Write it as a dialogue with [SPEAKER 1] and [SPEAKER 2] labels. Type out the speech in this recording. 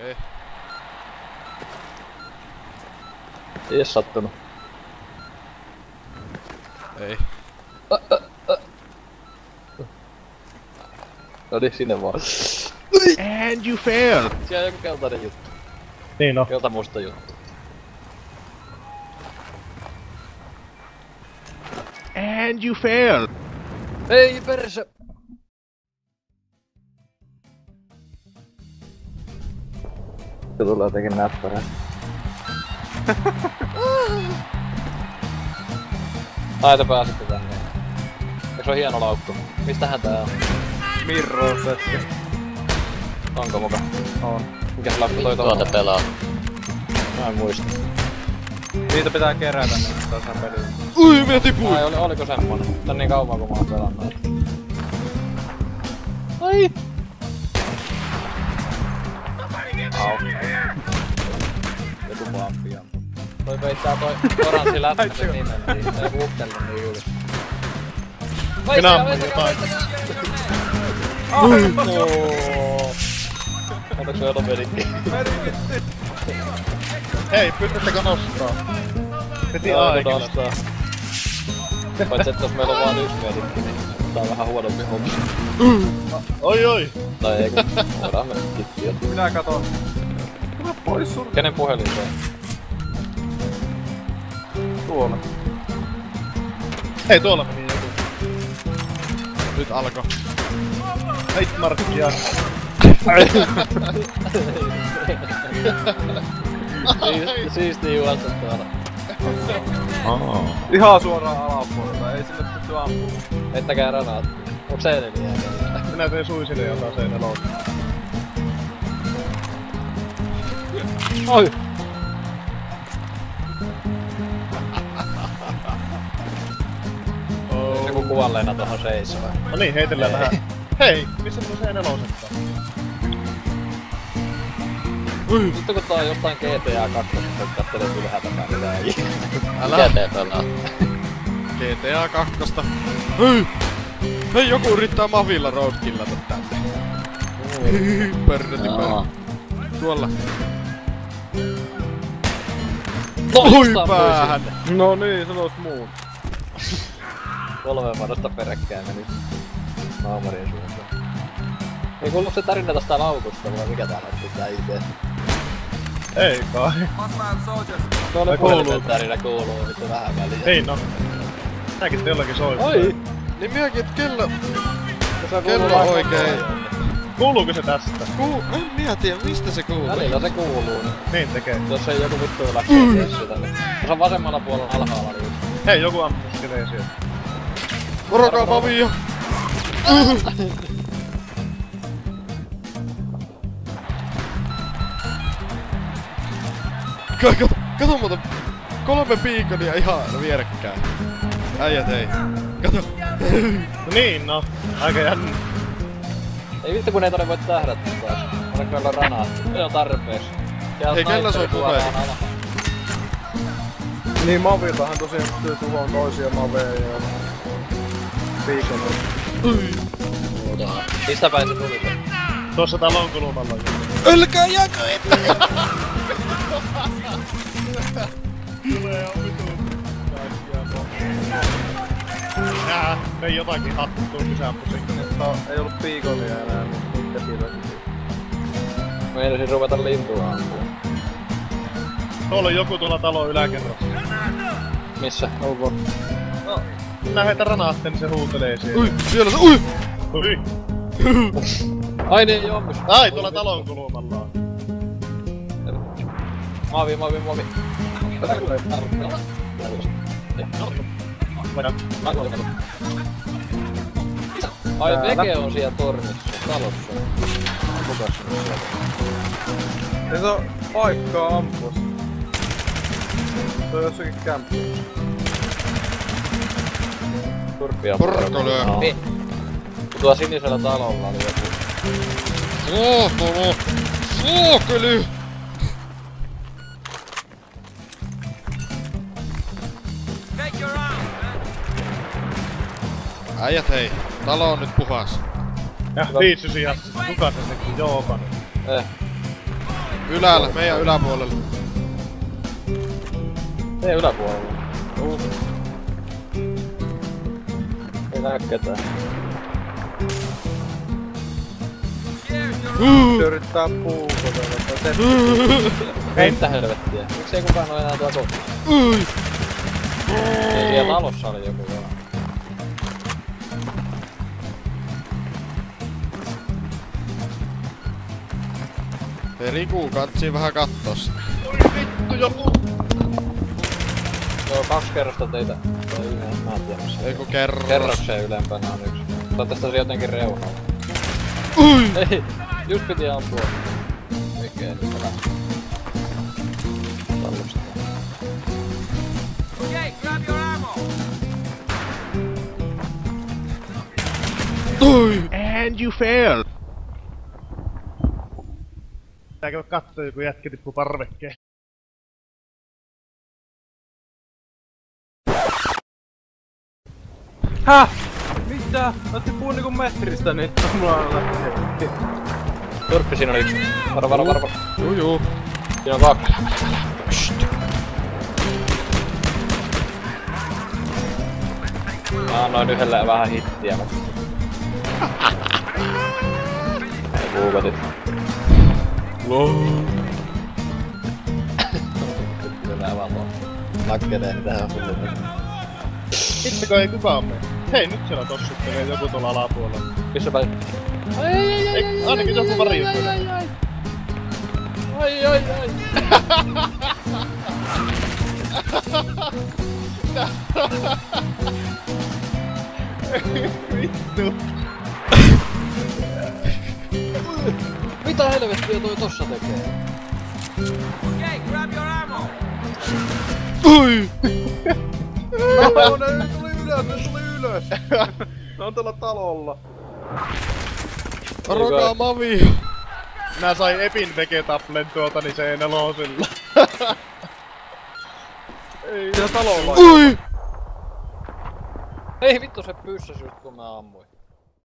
[SPEAKER 1] Okei.
[SPEAKER 2] Ei ees sattunut.
[SPEAKER 1] Ei.
[SPEAKER 2] No niin, sinne vaan.
[SPEAKER 1] And you failed!
[SPEAKER 2] Siellä on joku keltainen juttu.
[SPEAKER 3] Niin no.
[SPEAKER 2] Keltamusta juttu.
[SPEAKER 1] And you failed!
[SPEAKER 2] Ei perse! Se tulee jotenkin näppärä. Ai te pääsitte tänne. Eikö se on hieno laukku? Mistähän tää on?
[SPEAKER 4] Mirror setti.
[SPEAKER 2] Onko muka?
[SPEAKER 4] On.
[SPEAKER 2] Mikä se laukku toi
[SPEAKER 5] Tuota
[SPEAKER 2] tuohon?
[SPEAKER 5] pelaa.
[SPEAKER 2] Mä en muista.
[SPEAKER 4] Niitä pitää kerätä, niin sen pelin.
[SPEAKER 1] Ui, minä tipuin!
[SPEAKER 2] Ai oli, oliko semmonen? Tän niin kauan kun mä oon pelannut. Ai! Au. Joku vampi ampui. Toi peittää toi oranssi lätkä sen nimen, niin ei huuhtelu niin yli.
[SPEAKER 3] Minä ammun jotain.
[SPEAKER 2] Otatko se jotain vedikki?
[SPEAKER 3] Hei, pystyttekö nostaa?
[SPEAKER 2] Joo,
[SPEAKER 3] aikilla.
[SPEAKER 2] nostaa. Paitsi että jos meillä on vaan yksi vedikki, niin tää on vähän huonompi homma.
[SPEAKER 3] Oi oi!
[SPEAKER 2] Tai ei kun voidaan mennä kittiä.
[SPEAKER 4] Minä katon. Tule pois sun
[SPEAKER 2] Kenen puhelin se on?
[SPEAKER 4] tuolla.
[SPEAKER 3] Hei, tuolla meni joku.
[SPEAKER 1] Nyt alko.
[SPEAKER 3] Hei, Markkia.
[SPEAKER 2] Siisti- Siisti juosta tuolla.
[SPEAKER 4] Ihan suoraan alapuolelta, ei sinne pysty ampumaan.
[SPEAKER 2] Heittäkää. Onks se edelleen jäällä?
[SPEAKER 3] Minä tein suisille jotain seinällä
[SPEAKER 2] Oi! Joku kuolleena tohon seisoo.
[SPEAKER 3] No niin, heitellään
[SPEAKER 2] Ei.
[SPEAKER 3] vähän. Hei, missä tuo seinäloset on?
[SPEAKER 2] Sitten kun tää on jostain GTA 2, niin kattelee ylhäältä päin mitä ei.
[SPEAKER 1] Älä
[SPEAKER 5] te pelaa?
[SPEAKER 1] GTA 2. Hei! Hei, joku yrittää Mavilla roadkillata tänne. Pörröti
[SPEAKER 5] Aa.
[SPEAKER 1] Tuolla.
[SPEAKER 2] No,
[SPEAKER 1] Oi päähän!
[SPEAKER 4] No niin, sanois muun.
[SPEAKER 2] Kolme vuodesta peräkkäin meni naamarin suuntaan. Ei kuullut se tarina tästä laukusta, vai mikä täällä on tää idea?
[SPEAKER 3] Ei kai.
[SPEAKER 2] Tuo oli
[SPEAKER 3] Ai, kuuluu.
[SPEAKER 2] tarina kuuluu, vittu vähän väliä.
[SPEAKER 3] Ei no. Minäkin te jollakin soittaa.
[SPEAKER 2] Oi!
[SPEAKER 1] Niin et kello...
[SPEAKER 2] Se
[SPEAKER 1] Kello
[SPEAKER 2] kuuluu
[SPEAKER 1] oikein.
[SPEAKER 3] Kuuluuko se tästä?
[SPEAKER 1] Kuu... En minä tiedä, mistä se kuuluu.
[SPEAKER 2] Välillä se kuuluu, niin
[SPEAKER 3] Niin tekee.
[SPEAKER 2] jos ei joku vittu lähtee tee sitä, niin... Se on vasemmalla puolella alhaalla, niin...
[SPEAKER 3] Hei, joku ammuskelee sieltä.
[SPEAKER 1] Varokaa Mavia! Kato, kato muuta. Kolme piikonia ihan vierekkäin. Äijät ei. Kato.
[SPEAKER 3] No niin, no. Aika jännä.
[SPEAKER 2] Ei vittu kun ei tonne voi tähdätä taas. Oliko meillä ranaatti? Ei oo tarpeeksi. Siellä
[SPEAKER 1] Hei, kellä soi
[SPEAKER 2] sniperi suoraan
[SPEAKER 1] puheli?
[SPEAKER 2] alhaalla.
[SPEAKER 4] Niin Maviltahan tosiaan pystyy tuhoon toisia Maveja ja... Viikon.
[SPEAKER 2] Mistä päin se tuli?
[SPEAKER 3] Tuossa talon kulmalla on joku.
[SPEAKER 1] Älkää jako!
[SPEAKER 3] Tulee on vitu. Nää, vei jotakin hattua, kun sä ampusit.
[SPEAKER 4] No, ei ollut piikolia enää, niin mitkä siitä
[SPEAKER 2] Meinasin ruveta lintua ampua.
[SPEAKER 3] Tuolla on joku tuolla talon yläkerrassa.
[SPEAKER 2] Missä? Onko?
[SPEAKER 3] No, minä heitä ranaatteen, niin se huutelee siellä.
[SPEAKER 1] Ui, siellä se, ui!
[SPEAKER 3] Ui.
[SPEAKER 2] Ai niin, joo?
[SPEAKER 3] Ai, tuolla talon kulmalla
[SPEAKER 2] Mavi, mavi, mavi. Ai, Vege on siellä tornissa, talossa. Kukas se on siellä?
[SPEAKER 4] Ei se on paikkaa ampua. Se on jossakin kämppissä.
[SPEAKER 2] Turppia
[SPEAKER 1] Portolö.
[SPEAKER 2] No. Niin. Kun tuolla sinisellä talolla oli joku.
[SPEAKER 1] Saatana! Saakeli! Äijät hei, talo on nyt puhas.
[SPEAKER 3] Ja viisi sijassa. Kuka se teki? Joopan.
[SPEAKER 2] Eh.
[SPEAKER 1] Ylällä, meidän yläpuolella.
[SPEAKER 2] Ei yläpuolella. Uh. Ei näe ketään.
[SPEAKER 4] Se yrittää puukotella. Se
[SPEAKER 2] Ei mitä helvettiä. Miksi ei kukaan ole enää tuolla kohta? Ei siellä talossa oli joku vielä.
[SPEAKER 1] Ei Riku katsii vähän kattoo sitä.
[SPEAKER 3] Oi vittu joku!
[SPEAKER 2] Joo, kaksi kerrosta teitä. Tai yhden, mä en tiedä missä.
[SPEAKER 1] Ei ku kerros.
[SPEAKER 2] Kerrokseen ylempänä on yksi. Toivottavasti se oli jotenkin reunalla.
[SPEAKER 1] Ui!
[SPEAKER 2] Ei, just piti ampua. Oikein nyt älä. Tallusta.
[SPEAKER 1] Ui!
[SPEAKER 3] And you fail! Tääkö kattoo joku jätkä tippu parvekkeen?
[SPEAKER 4] Häh? Mitä? Mä tipuun niinku metristä nyt. Mulla on lähtee.
[SPEAKER 2] Turppi, siinä oli yksi. Varo, varo, varo.
[SPEAKER 1] Juu juu.
[SPEAKER 2] Siinä on kaksi. Mä annoin yhdelle vähän hittiä, mutta... Ei puukotit. Kyllä nää vaan tuon nakkeleen tähän sulle.
[SPEAKER 3] Hittikö ei kukaan mene? Hei, nyt siellä tossuttelee joku tuolla alapuolella.
[SPEAKER 2] Missä päin?
[SPEAKER 3] Ei, ainakin joku varjo siellä.
[SPEAKER 2] Ai ai ai.
[SPEAKER 3] Vittu.
[SPEAKER 2] Mitä helvettiä toi tossa tekee?
[SPEAKER 1] Ui!
[SPEAKER 4] No, ne tuli ylös, ne tuli ylös. Ne on tuolla talolla.
[SPEAKER 1] Rokaa Mavi!
[SPEAKER 3] Mä sain Epin vegetaplen tuota niin se nelosilla.
[SPEAKER 4] Ei, siellä talolla.
[SPEAKER 1] Ui!
[SPEAKER 2] Ei vittu se pyssäs just kun mä ammuin.